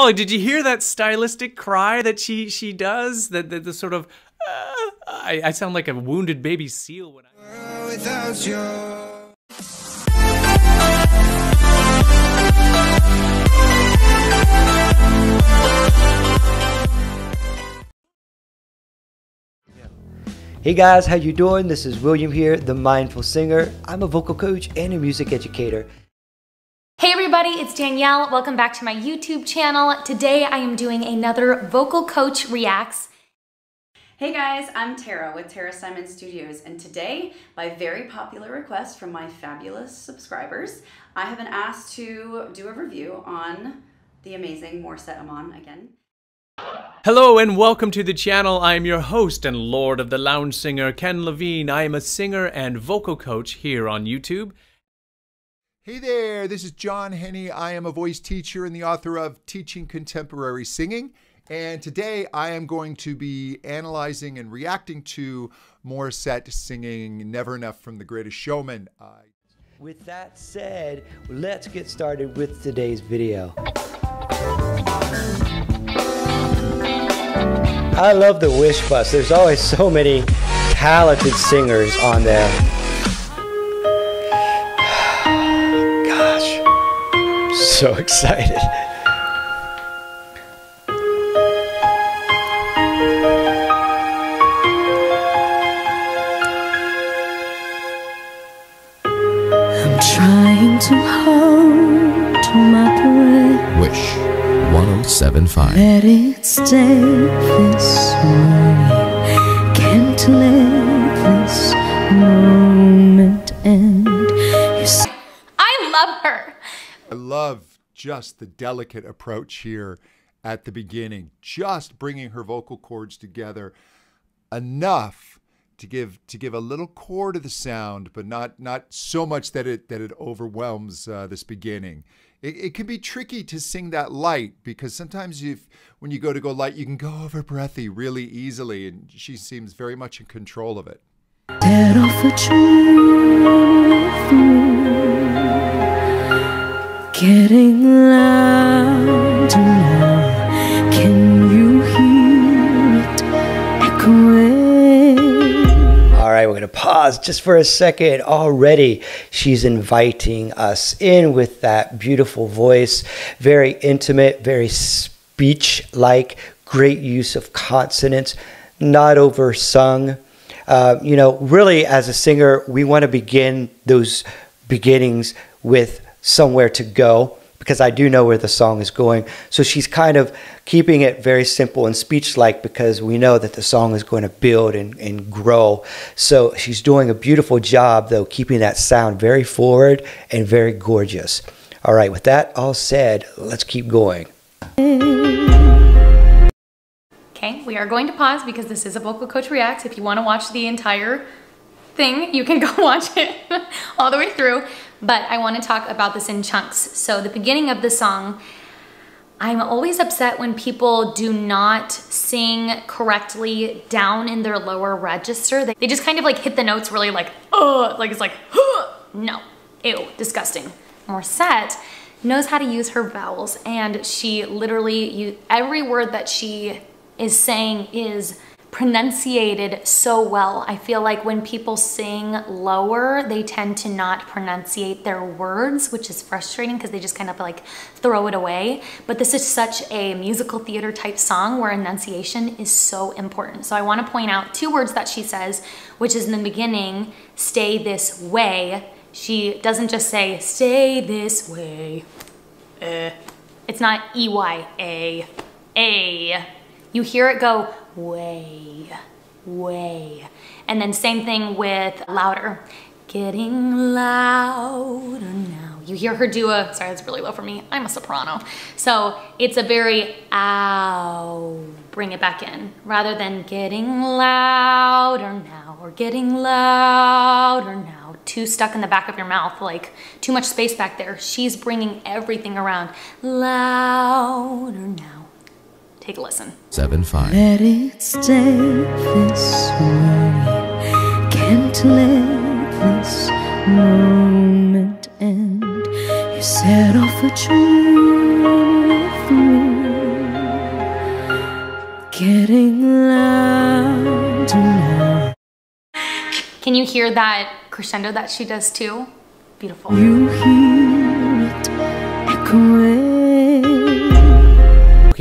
Molly, did you hear that stylistic cry that she she does? That the, the, sort of uh, I, I sound like a wounded baby seal when I. Hey guys, how you doing? This is William here, the Mindful Singer. I'm a vocal coach and a music educator. Hey everybody, it's Danielle. Welcome back to my YouTube channel. Today I am doing another Vocal Coach Reacts. Hey guys, I'm Tara with Tara Simon Studios and today, by very popular request from my fabulous subscribers, I have been asked to do a review on the amazing Morissette Amon again. Hello and welcome to the channel. I am your host and lord of the lounge singer, Ken Lavigne. I am a singer and vocal coach here on YouTube. Hey there, this is John Henny. I am a voice teacher and the author of Teaching Contemporary Singing. And today I am going to be analyzing and reacting to Morissette singing Never Enough from The Greatest Showman. Uh, with that said, let's get started with today's video. I love the Wish Bus. There's always so many talented singers on there. So excited. I'm trying to hold my breath. Wish. 1075. Let it stay this way. I love just the delicate approach here at the beginning, just bringing her vocal cords together enough to give to give a little core to the sound, but not not so much that it that it overwhelms uh, this beginning it, it can be tricky to sing that light because sometimes you when you go to go light, you can go over breathy really easily, and she seems very much in control of it. Getting loud now. Can you hear it echoing? All right, we're going to pause just for a second. Already, she's inviting us in with that beautiful voice, very intimate, very speech like, great use of consonants, not oversung. Uh, you know, really, as a singer, we want to begin those beginnings with somewhere to go because I do know where the song is going. So she's kind of keeping it very simple and speech like because we know that the song is going to build and, and grow. So she's doing a beautiful job, though, keeping that sound very forward and very gorgeous. All right, with that all said, let's keep going. Okay, we are going to pause because this is a vocal coach reacts. If you want to watch the entire thing, you can go watch it all the way through but I want to talk about this in chunks. So the beginning of the song, I'm always upset when people do not sing correctly down in their lower register. They just kind of like hit the notes really like, oh, like it's like, huh. no, ew, disgusting. Morissette knows how to use her vowels and she literally, every word that she is saying is pronunciated so well. I feel like when people sing lower, they tend to not pronunciate their words, which is frustrating because they just kind of like throw it away. But this is such a musical theater type song where enunciation is so important. So I want to point out two words that she says, which is in the beginning, stay this way. She doesn't just say, stay this way. Uh, it's not E-Y-A, A. You hear it go, way, way. And then same thing with louder. Getting louder now. You hear her do a, sorry, that's really low for me. I'm a soprano. So it's a very ow, bring it back in, rather than getting louder now or getting louder now. Too stuck in the back of your mouth, like too much space back there. She's bringing everything around. Louder now Take a listen. 7 5. Let it stay this way. Can't let this moment end. You set off a dream with me. getting louder now. Can you hear that crescendo that she does too? Beautiful.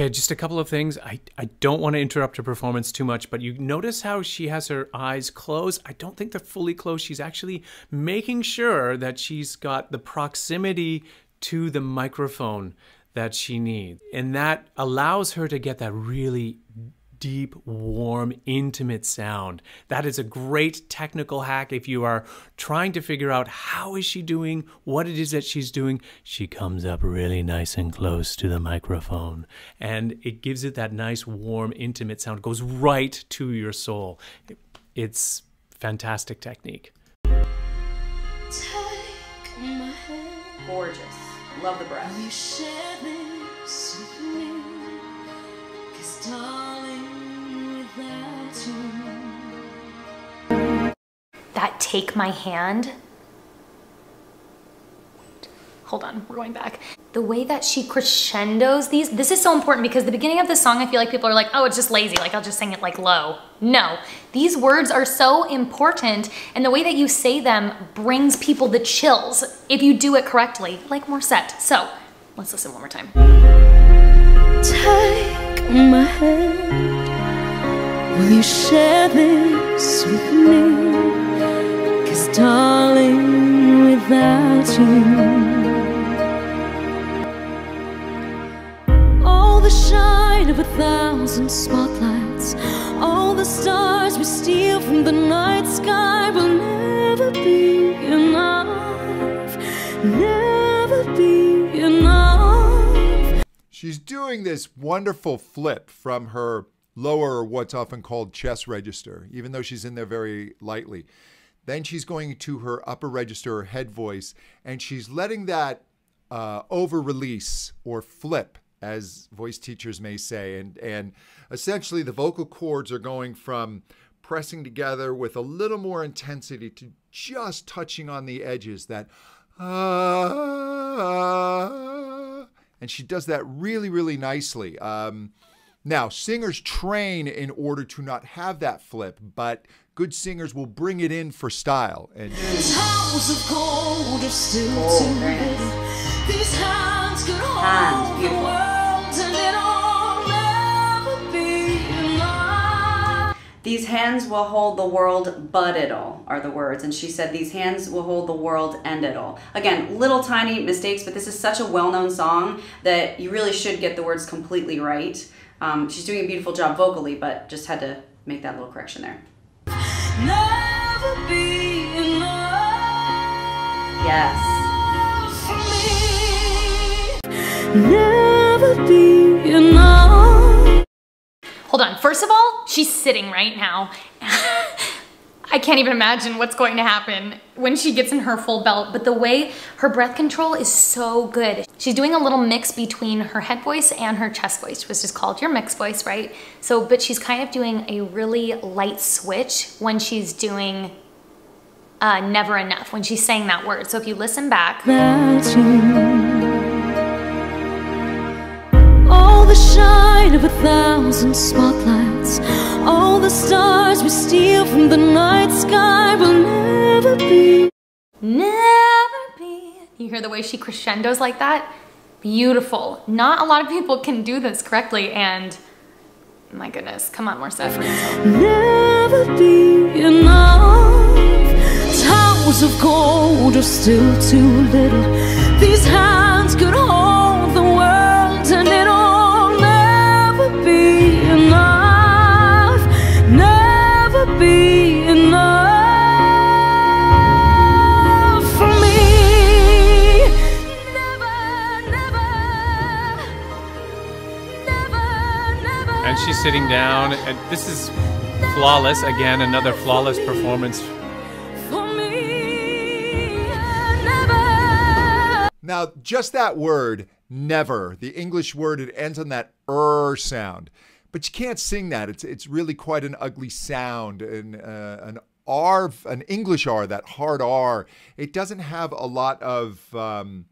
Just a couple of things. I, I don't want to interrupt her performance too much, but you notice how she has her eyes closed? I don't think they're fully closed. She's actually making sure that she's got the proximity to the microphone that she needs. And that allows her to get that really deep, warm, intimate sound. That is a great technical hack if you are trying to figure out how is she doing, what it is that she's doing. She comes up really nice and close to the microphone and it gives it that nice, warm, intimate sound. It goes right to your soul. It's fantastic technique. Gorgeous. Love the breath. That take my hand. Hold on, we're going back. The way that she crescendos these, this is so important because the beginning of the song, I feel like people are like, oh, it's just lazy, like I'll just sing it like low. No, these words are so important and the way that you say them brings people the chills if you do it correctly, like Morissette. So, let's listen one more time. Take my hand. Will you share this with me? Darling, without you. All the shine of a thousand spotlights, all the stars we steal from the night sky will never be enough. Never be enough. She's doing this wonderful flip from her lower, what's often called chest register, even though she's in there very lightly. Then she's going to her upper register or head voice, and she's letting that uh, over release or flip, as voice teachers may say. And, and essentially, the vocal cords are going from pressing together with a little more intensity to just touching on the edges, that ah, and she does that really, really nicely. Um, now, singers train in order to not have that flip, but good singers will bring it in for style. And Towers of gold are still Oh, too very nice. These hands could Hands, hold the world, and it'll never be enough. These hands will hold the world, but it'll, are the words. And she said, These hands will hold the world and it'll. Again, little tiny mistakes, but this is such a well known song that you really should get the words completely right. Um, she's doing a beautiful job vocally, but just had to make that little correction there. Never be Yes. Never be. Hold on. First of all, she's sitting right now. I can't even imagine what's going to happen when she gets in her full belt, but the way her breath control is so good. She's doing a little mix between her head voice and her chest voice, which is called your mixed voice, right? So, but she's kind of doing a really light switch when she's doing uh, never enough, when she's saying that word. So if you listen back, you. All the shine of a thousand spotlights, all the stars we steal from the night sky will never be. never be. You hear the way she crescendos like that? Beautiful. Not a lot of people can do this correctly, and my goodness, come on, more stuff. Never be enough. Towers of gold are still too little. These hands could hold And she's sitting down, and this is flawless. Again, another flawless performance. for me. Never. now, just that word, never, the English word, it ends on that er sound. But you can't sing that. It's it's really quite an ugly sound. And uh, an R, an English R, that hard R, it doesn't have a lot of um,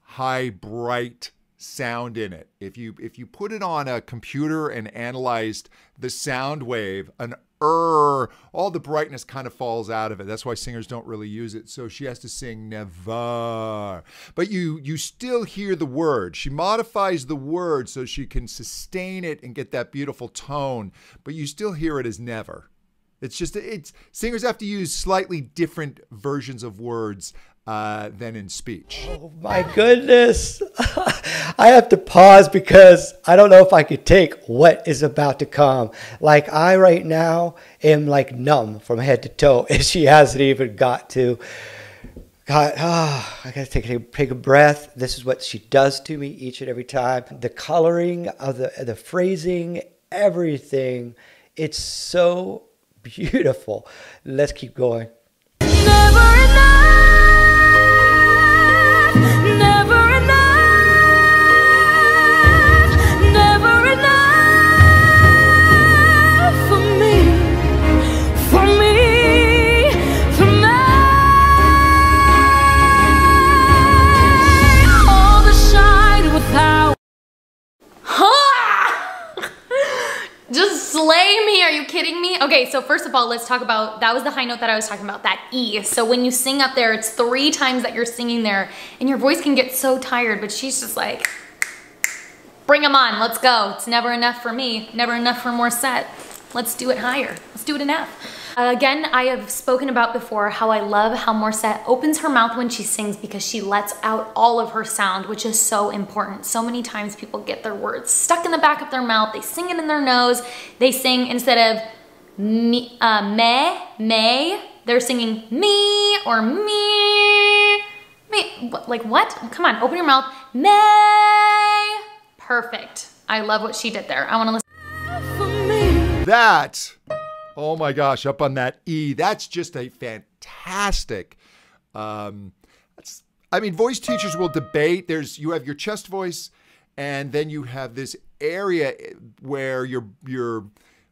high, bright sound in it. If you if you put it on a computer and analyzed the sound wave, an er, all the brightness kind of falls out of it. That's why singers don't really use it. So she has to sing never. But you you still hear the word. She modifies the word so she can sustain it and get that beautiful tone, but you still hear it as never. It's just it's singers have to use slightly different versions of words uh, than in speech. Oh my goodness. I have to pause because I don't know if I could take what is about to come. Like I right now am like numb from head to toe and she hasn't even got to God, oh, I gotta take a take a breath. This is what she does to me each and every time. The coloring of the the phrasing, everything. It's so beautiful. Let's keep going. Never enough, So first of all, let's talk about that was the high note that I was talking about, that E. So when you sing up there, it's three times that you're singing there, and your voice can get so tired, but she's just like, bring them on, let's go. It's never enough for me, never enough for Morissette. Let's do it higher. Let's do it an F. Uh, again, I have spoken about before how I love how Morissette opens her mouth when she sings because she lets out all of her sound, which is so important. So many times people get their words stuck in the back of their mouth, they sing it in their nose, they sing instead of me, uh, me, may, they're singing me or me, me, like what? Come on, open your mouth, may, perfect. I love what she did there. I wanna listen. That, oh my gosh, up on that E, that's just a fantastic. Um, that's, I mean, voice teachers will debate. There's you have your chest voice, and then you have this area where you're you're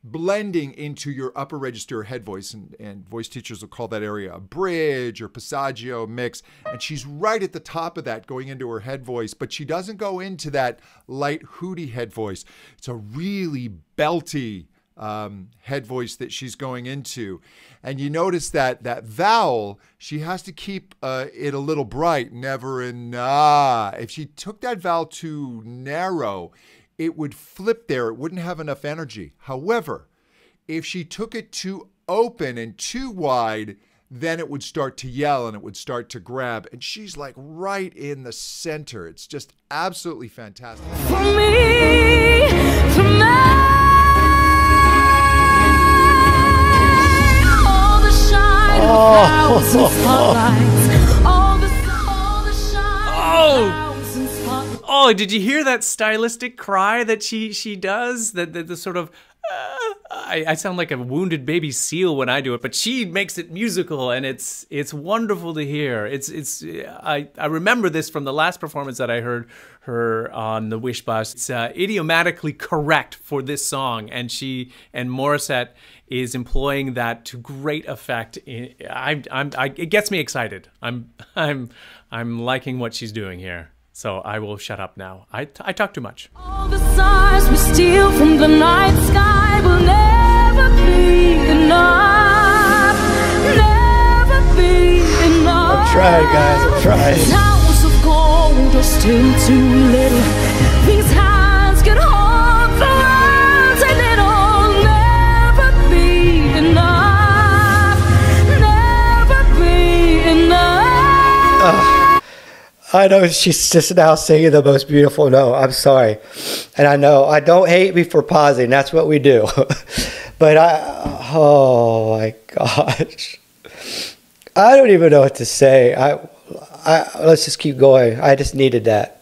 blending into your upper register head voice, and, and voice teachers will call that area a bridge or passaggio mix. And she's right at the top of that, going into her head voice, but she doesn't go into that light hooty head voice. It's a really belty um, head voice that she's going into. And you notice that that vowel, she has to keep uh, it a little bright, never and nah. If she took that vowel too narrow, it would flip there. It wouldn't have enough energy. However, if she took it too open and too wide, then it would start to yell and it would start to grab. And she's like right in the center. It's just absolutely fantastic. For me, for me. Oh. Oh, did you hear that stylistic cry that she she does? That the, the sort of uh, I, I sound like a wounded baby seal when I do it, but she makes it musical, and it's it's wonderful to hear. It's it's I I remember this from the last performance that I heard her on the Wish Bus. It's uh, idiomatically correct for this song, and she and Morissette is employing that to great effect. I'm I'm I, it gets me excited. I'm I'm I'm liking what she's doing here. So I will shut up now. I, I talk too much. All the stars we steal from the night sky will never be enough. Never be enough. I'm trying, guys. I'm trying. Towers of gold are still too little. I know she's just now singing the most beautiful note. I'm sorry. And I know I don't hate me for pausing. That's what we do. but I, oh my gosh. I don't even know what to say. I, I, let's just keep going. I just needed that.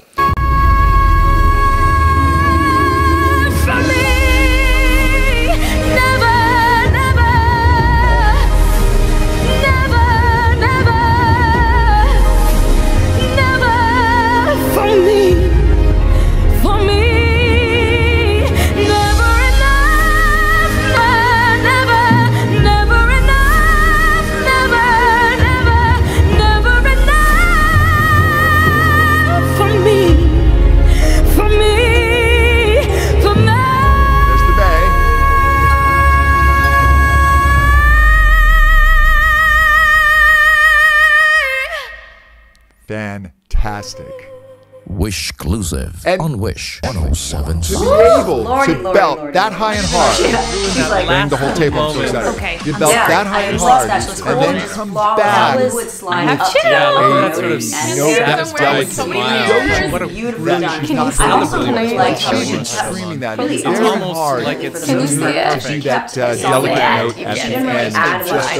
Fantastic. Wish exclusive And- on Wish 107. To be oh, able Lordy, to lordy, belt lordy, that high and hard. She's like, Bang the whole table. I'm so excited. Okay, You belt sorry. that high I and hard, that. And then come flawless. back. That would slide I have up chin. Yeah, look at nose that sort of and sad know there. that's I'm wearing so many What a Beautifully really done. Can you see I also brilliant really like how Showing she and kept screaming that. It's It's very almost hard like it's Can you see it? to do that delicate note it. at She the end. add It what just I